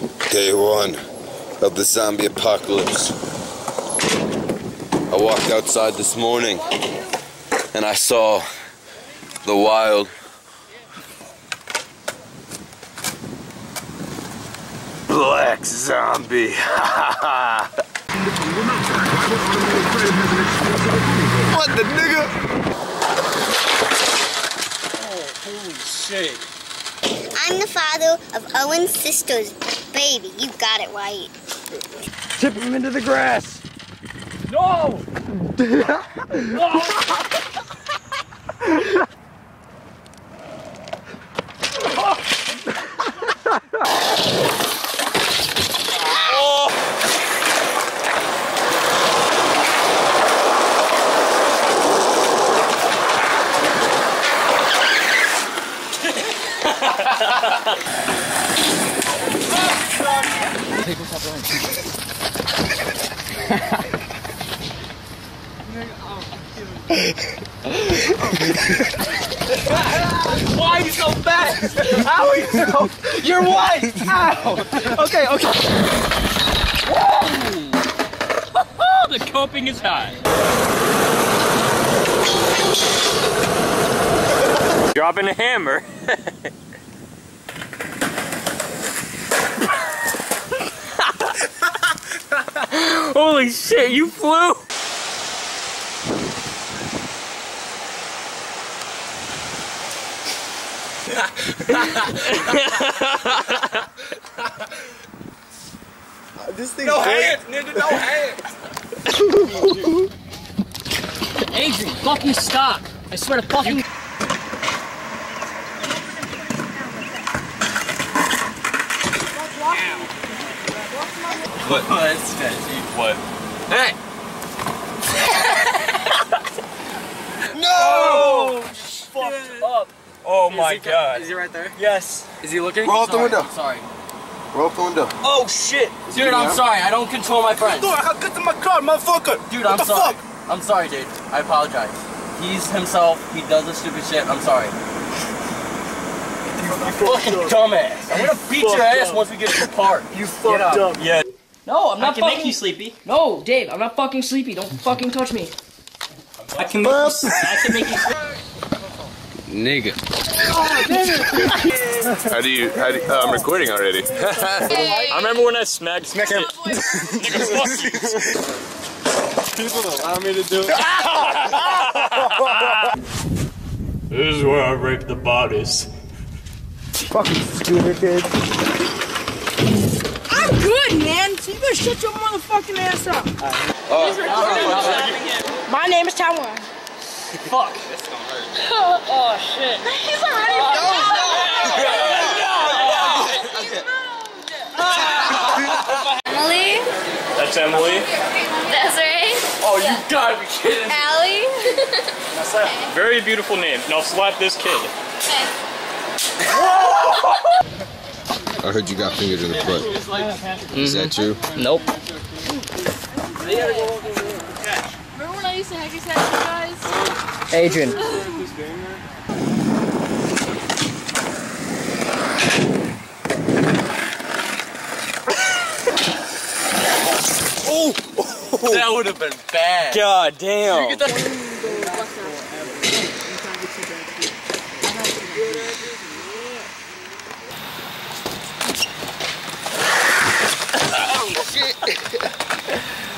Day one of the zombie apocalypse. I walked outside this morning and I saw the wild. Black zombie. what the nigga? Oh, holy shit. I'm the father of Owen's sister's baby. You got it right. Tip him into the grass. No! Why are you so fast? How are you so? You're white. Ow. Okay, okay. the coping is high. Dropping a hammer. Holy shit, you flew! This thing's No hands, nigga. No hands. Adrian, fucking stop! I swear to fucking. What? Oh, that's sketchy. What? Hey. Oh! Fucked up. Oh my god. Is he right there? Yes. Is he looking? Roll up the window. I'm sorry. Roll up the window. Oh shit. Dude, I'm sorry. I don't control my friends. I gotta get to my car, motherfucker. Dude, what I'm the sorry. fuck? I'm sorry, dude. I apologize. He's himself. He does this stupid shit. I'm sorry. You fucking dumbass. I'm gonna beat your fucked ass up. once we get to the park. You fucked up. Yeah. No, I'm I not can fucking. make you sleepy. No, Dave, I'm not fucking sleepy. Don't fucking touch me. I can make you. I can make you sleepy. Nigga. how do you, how do you, uh, I'm recording already. I remember when I smacked. Smack him. People allow me to do it. This is where I rape the bodies. Fucking stupid kids. I'm good, man. So you better shut your motherfucking ass up. My name is Taiwan. Fuck. oh shit. He's already Oh, no, no, no, Emily, That's Emily. Desiree, Oh, you gotta be kidding me. Allie. Very beautiful name. Now slap this kid. I heard you got fingers in the foot. Is that true? Mm-hmm. Nope. Remember when I used to hacky sack you guys? Adrian. oh, oh! That would have been bad. God damn.